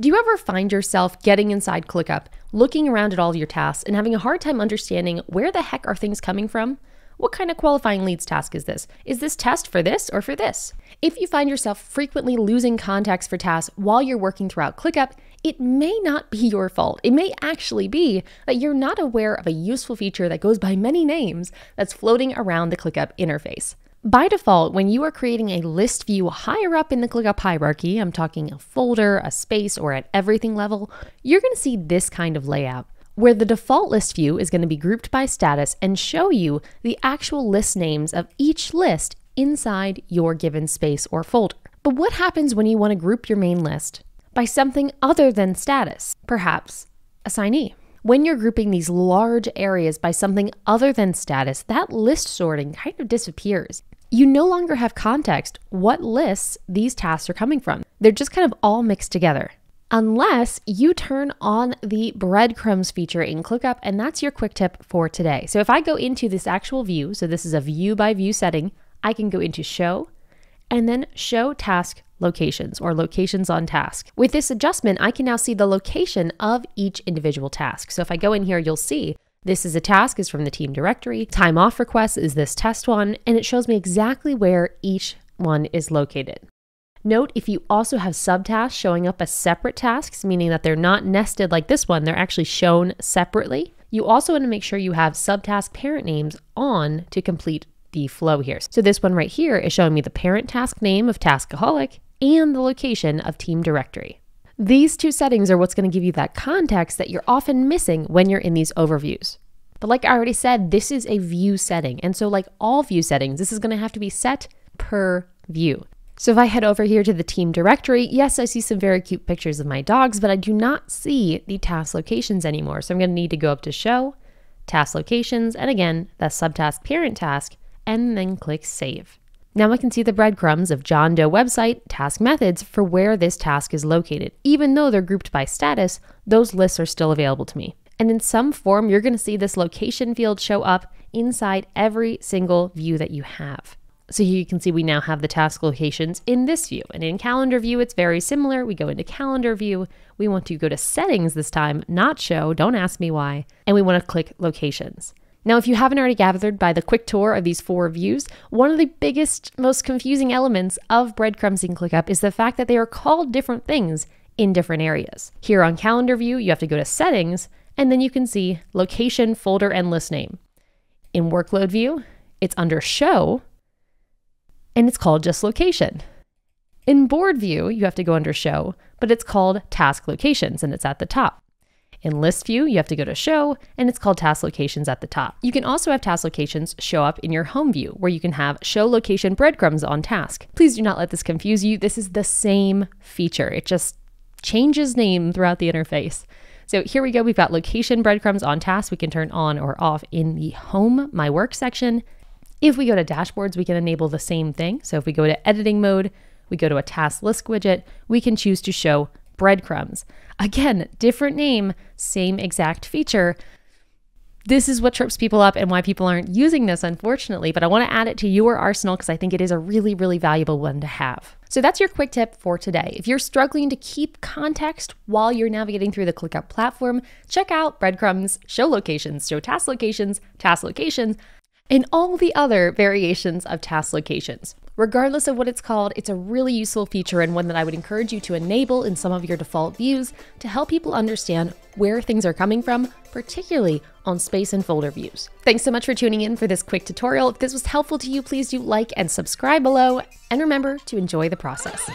Do you ever find yourself getting inside ClickUp, looking around at all of your tasks, and having a hard time understanding where the heck are things coming from? What kind of qualifying leads task is this? Is this test for this or for this? If you find yourself frequently losing context for tasks while you're working throughout ClickUp, it may not be your fault. It may actually be that you're not aware of a useful feature that goes by many names that's floating around the ClickUp interface. By default, when you are creating a list view higher up in the ClickUp hierarchy, I'm talking a folder, a space, or at everything level, you're going to see this kind of layout where the default list view is going to be grouped by status and show you the actual list names of each list inside your given space or folder. But what happens when you want to group your main list by something other than status? Perhaps assignee. When you're grouping these large areas by something other than status, that list sorting kind of disappears. You no longer have context what lists these tasks are coming from. They're just kind of all mixed together unless you turn on the breadcrumbs feature in ClickUp, and that's your quick tip for today. So if I go into this actual view, so this is a view by view setting, I can go into show and then show task locations or locations on task. With this adjustment, I can now see the location of each individual task. So if I go in here, you'll see this is a task is from the team directory. Time off request is this test one, and it shows me exactly where each one is located. Note if you also have subtasks showing up as separate tasks, meaning that they're not nested like this one, they're actually shown separately. You also want to make sure you have subtask parent names on to complete the flow here. So this one right here is showing me the parent task name of Taskaholic and the location of team directory. These two settings are what's going to give you that context that you're often missing when you're in these overviews. But like I already said, this is a view setting. And so like all view settings, this is going to have to be set per view. So if I head over here to the team directory, yes, I see some very cute pictures of my dogs, but I do not see the task locations anymore. So I'm going to need to go up to show, task locations, and again, the subtask parent task, and then click save. Now I can see the breadcrumbs of John Doe website task methods for where this task is located. Even though they're grouped by status, those lists are still available to me. And in some form, you're going to see this location field show up inside every single view that you have. So here you can see we now have the task locations in this view. And in calendar view, it's very similar. We go into calendar view. We want to go to settings this time, not show. Don't ask me why. And we want to click locations. Now, if you haven't already gathered by the quick tour of these four views, one of the biggest, most confusing elements of breadcrumbs in ClickUp is the fact that they are called different things in different areas. Here on calendar view, you have to go to settings, and then you can see location, folder, and list name. In workload view, it's under show, and it's called just location. In board view, you have to go under show, but it's called task locations and it's at the top. In list view, you have to go to show and it's called task locations at the top. You can also have task locations show up in your home view where you can have show location breadcrumbs on task. Please do not let this confuse you. This is the same feature. It just changes name throughout the interface. So here we go. We've got location breadcrumbs on task. We can turn on or off in the home, my work section. If we go to dashboards, we can enable the same thing. So if we go to editing mode, we go to a task list widget, we can choose to show breadcrumbs. Again, different name, same exact feature. This is what trips people up and why people aren't using this, unfortunately, but I want to add it to your arsenal because I think it is a really, really valuable one to have. So that's your quick tip for today. If you're struggling to keep context while you're navigating through the ClickUp platform, check out breadcrumbs, show locations, show task locations, task locations and all the other variations of task locations. Regardless of what it's called, it's a really useful feature and one that I would encourage you to enable in some of your default views to help people understand where things are coming from, particularly on space and folder views. Thanks so much for tuning in for this quick tutorial. If this was helpful to you, please do like and subscribe below, and remember to enjoy the process.